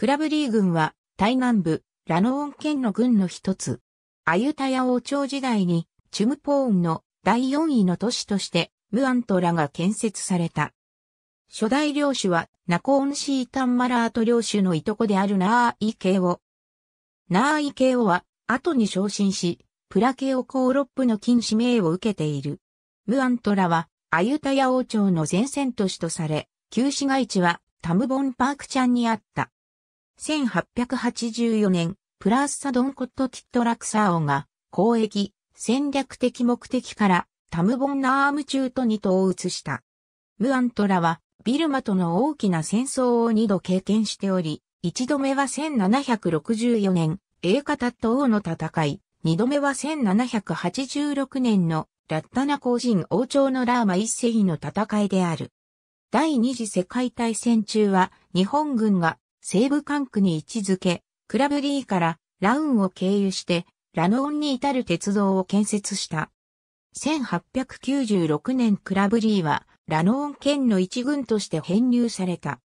クラブリー軍は、台南部、ラノーン県の軍の一つ。アユタヤ王朝時代に、チュムポーンの第4位の都市として、ムアントラが建設された。初代領主は、ナコーンシータンマラート領主のいとこであるナーイケオ。ナーイケオは、後に昇進し、プラケオコーロップの金指名を受けている。ムアントラは、アユタヤ王朝の前線都市とされ、旧市街地はタムボンパークチャンにあった。1884年、プラースサドンコットティットラクサーオが、交易、戦略的目的からタムボンナーム中と二島を移した。ムアントラはビルマとの大きな戦争を二度経験しており、一度目は1764年、エーカタット王の戦い、二度目は1786年のラッタナ公人王朝のラーマ一世の戦いである。第二次世界大戦中は日本軍が西部管区に位置づけ、クラブリーからラウンを経由してラノーンに至る鉄道を建設した。1896年クラブリーはラノーン県の一軍として編入された。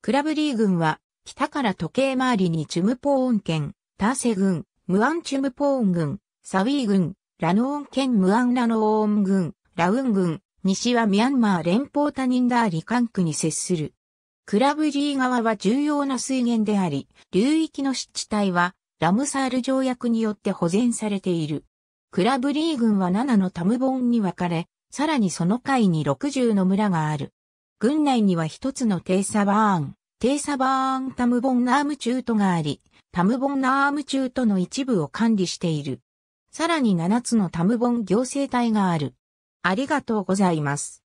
クラブリー軍は北から時計回りにチュムポーン県、ターセ軍、ムアンチュムポーン軍、サウィー軍、ラノーン県ムアンラノーン軍、ラウン軍、西はミャンマー連邦タニンダーリ管区に接する。クラブリー側は重要な水源であり、流域の湿地帯はラムサール条約によって保全されている。クラブリー軍は7のタムボンに分かれ、さらにその階に60の村がある。軍内には一つのテーサバーン、テーサバーンタムボンナーム中途があり、タムボンナーム中途の一部を管理している。さらに7つのタムボン行政体がある。ありがとうございます。